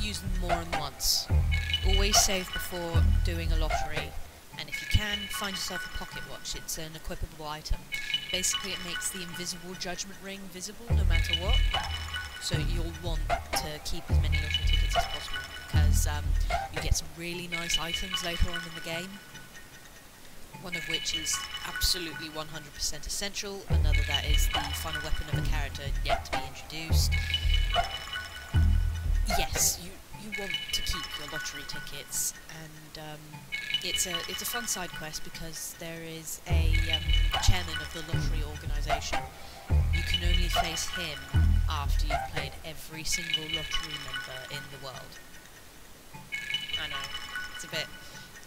use them more than once. Always save before doing a lottery. And if you can, find yourself a pocket watch. It's an equipable item. Basically, it makes the invisible judgment ring visible no matter what. So you'll want to keep as many lottery tickets as possible because um, you get some really nice items later on in the game one of which is absolutely 100% essential, another that is the final weapon of a character yet to be introduced. Keep your lottery tickets, and um, it's a it's a fun side quest because there is a um, chairman of the lottery organisation. You can only face him after you've played every single lottery member in the world. I know, it's a bit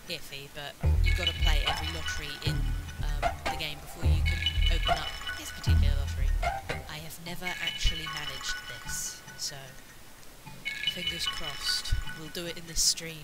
iffy, but you've got to play every lottery in um, the game before you can open up this particular lottery. I have never actually managed this, so fingers crossed. We'll do it in this stream.